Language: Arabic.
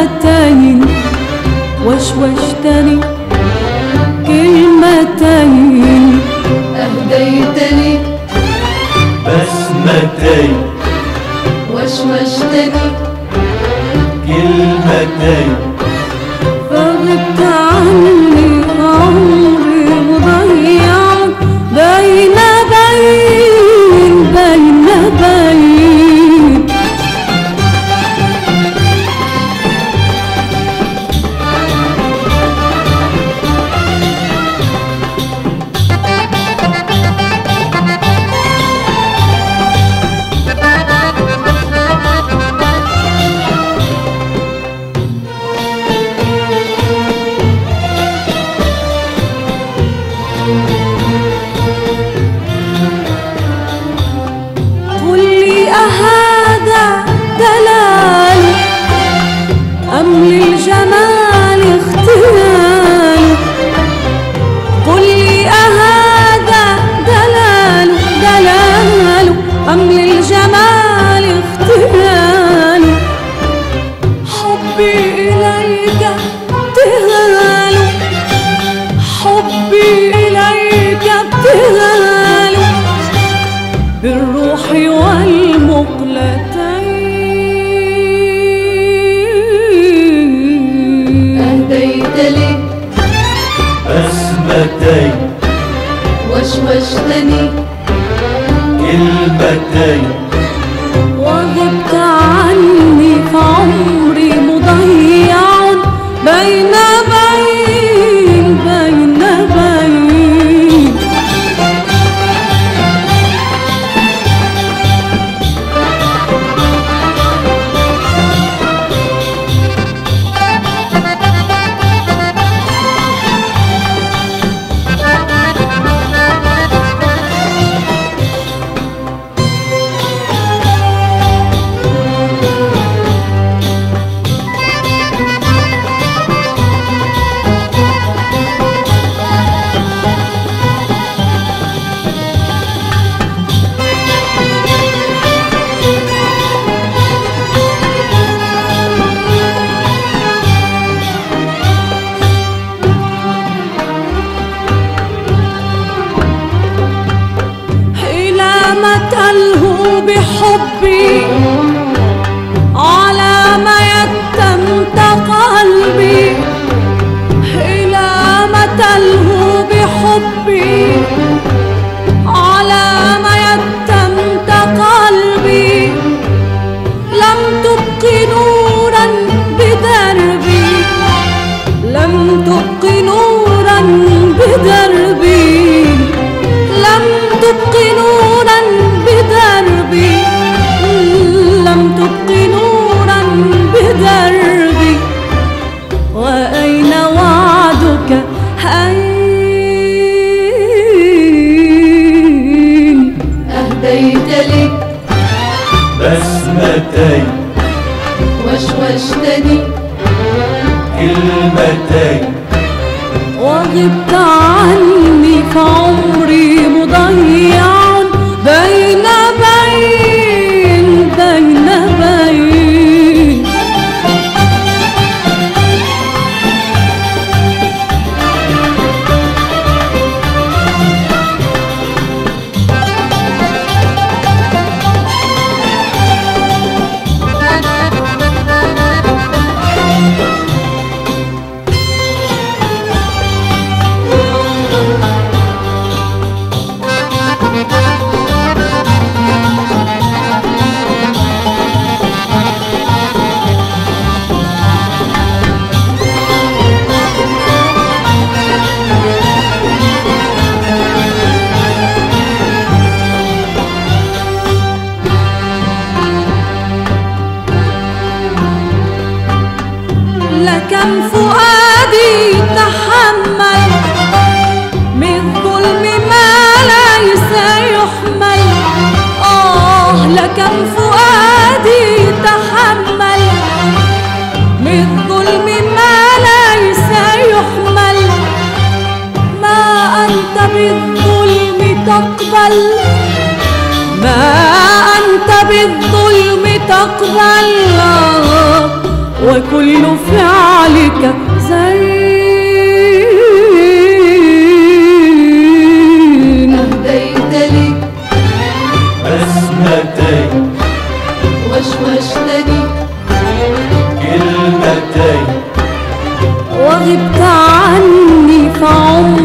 كلمتين وشوشتني كلمتين. أهديتني بسمتين وشوشتني كلمتين. قتله بحبي. Garip كم فؤادي تحمل من ظلم ما ليس يحمل آه لكم فؤادي تحمل من ظلم ما ليس يحمل ما أنت بالظلم تقبل. ما أنت بالظلم تقبل. وكل فعلك زين. أهديت لي بسمتين وشوشتني كلمتين. وغبت عني فعمري.